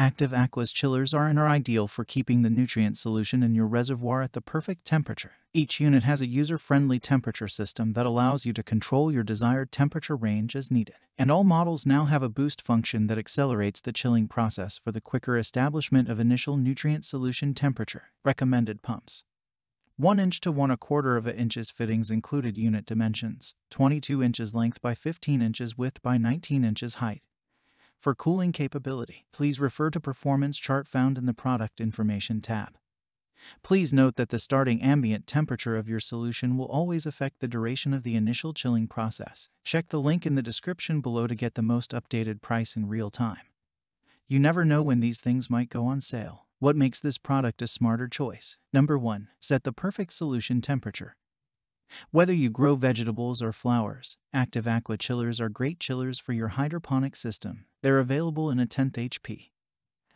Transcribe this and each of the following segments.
Active Aqua's chillers are and are ideal for keeping the nutrient solution in your reservoir at the perfect temperature. Each unit has a user-friendly temperature system that allows you to control your desired temperature range as needed. And all models now have a boost function that accelerates the chilling process for the quicker establishment of initial nutrient solution temperature. Recommended pumps. 1 inch to 1 a quarter of a inches fittings included unit dimensions, 22 inches length by 15 inches width by 19 inches height. For cooling capability, please refer to performance chart found in the product information tab. Please note that the starting ambient temperature of your solution will always affect the duration of the initial chilling process. Check the link in the description below to get the most updated price in real time. You never know when these things might go on sale. What makes this product a smarter choice? Number 1. Set the perfect solution temperature. Whether you grow vegetables or flowers, Active Aqua chillers are great chillers for your hydroponic system. They're available in a 10th HP,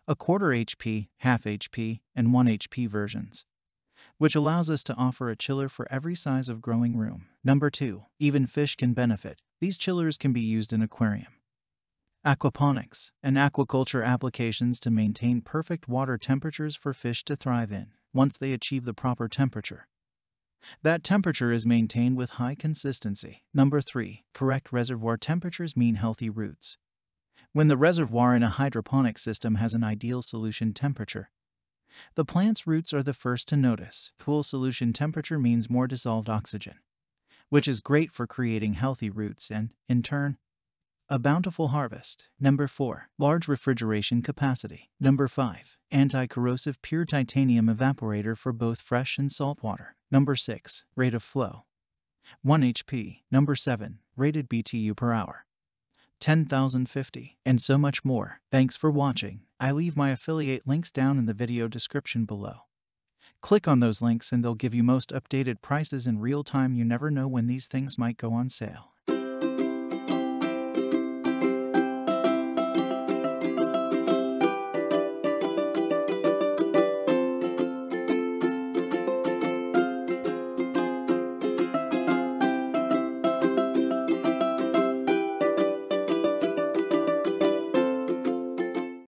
a quarter HP, half HP, and 1 HP versions, which allows us to offer a chiller for every size of growing room. Number 2. Even fish can benefit. These chillers can be used in aquarium, aquaponics, and aquaculture applications to maintain perfect water temperatures for fish to thrive in once they achieve the proper temperature. That temperature is maintained with high consistency. Number 3. Correct reservoir temperatures mean healthy roots. When the reservoir in a hydroponic system has an ideal solution temperature, the plant's roots are the first to notice. Cool solution temperature means more dissolved oxygen, which is great for creating healthy roots and, in turn, a bountiful harvest. Number 4. Large refrigeration capacity. Number 5. Anti-corrosive pure titanium evaporator for both fresh and salt water. Number 6. Rate of flow. 1 HP. Number 7. Rated BTU per hour. 10,050. And so much more. Thanks for watching. I leave my affiliate links down in the video description below. Click on those links and they'll give you most updated prices in real time. You never know when these things might go on sale.